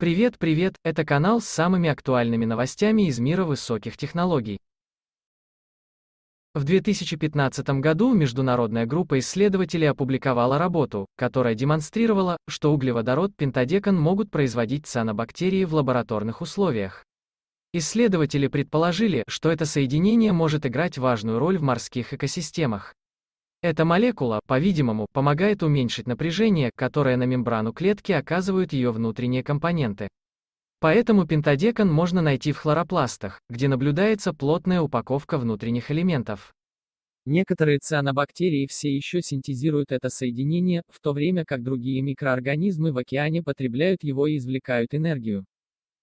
Привет, привет, это канал с самыми актуальными новостями из мира высоких технологий. В 2015 году международная группа исследователей опубликовала работу, которая демонстрировала, что углеводород пентадекан могут производить цианобактерии в лабораторных условиях. Исследователи предположили, что это соединение может играть важную роль в морских экосистемах. Эта молекула, по-видимому, помогает уменьшить напряжение, которое на мембрану клетки оказывают ее внутренние компоненты. Поэтому пентадекан можно найти в хлоропластах, где наблюдается плотная упаковка внутренних элементов. Некоторые цианобактерии все еще синтезируют это соединение, в то время как другие микроорганизмы в океане потребляют его и извлекают энергию.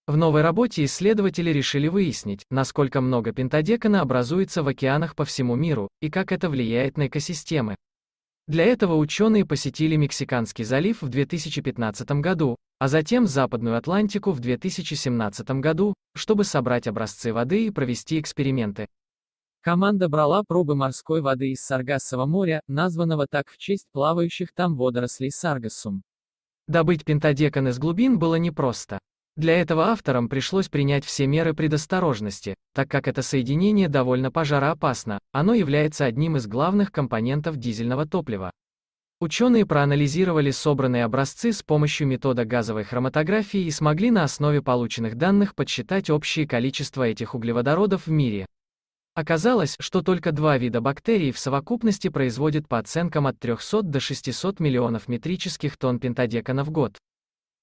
В новой работе исследователи решили выяснить, насколько много пентадекана образуется в океанах по всему миру, и как это влияет на экосистемы. Для этого ученые посетили Мексиканский залив в 2015 году, а затем Западную Атлантику в 2017 году, чтобы собрать образцы воды и провести эксперименты. Команда брала пробы морской воды из Саргассового моря, названного так в честь плавающих там водорослей саргассум. Добыть пентадекан из глубин было непросто. Для этого авторам пришлось принять все меры предосторожности, так как это соединение довольно пожароопасно, оно является одним из главных компонентов дизельного топлива. Ученые проанализировали собранные образцы с помощью метода газовой хроматографии и смогли на основе полученных данных подсчитать общее количество этих углеводородов в мире. Оказалось, что только два вида бактерий в совокупности производят по оценкам от 300 до 600 миллионов метрических тонн пентадекана в год.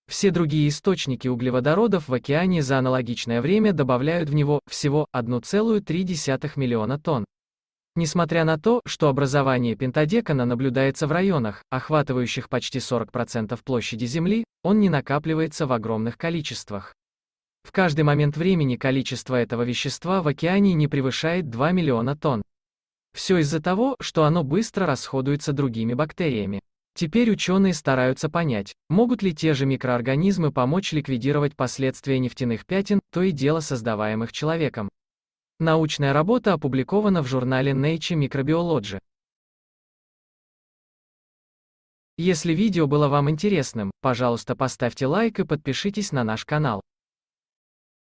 Все другие источники углеводородов в океане за аналогичное время добавляют в него всего 1,3 миллиона тонн. Несмотря на то, что образование пентадекана наблюдается в районах, охватывающих почти 40% площади Земли, он не накапливается в огромных количествах. В каждый момент времени количество этого вещества в океане не превышает 2 миллиона тонн. Все из-за того, что оно быстро расходуется другими бактериями. Теперь ученые стараются понять, могут ли те же микроорганизмы помочь ликвидировать последствия нефтяных пятен, то и дело создаваемых человеком. Научная работа опубликована в журнале Nature Microbiology. Если видео было вам интересным, пожалуйста поставьте лайк и подпишитесь на наш канал.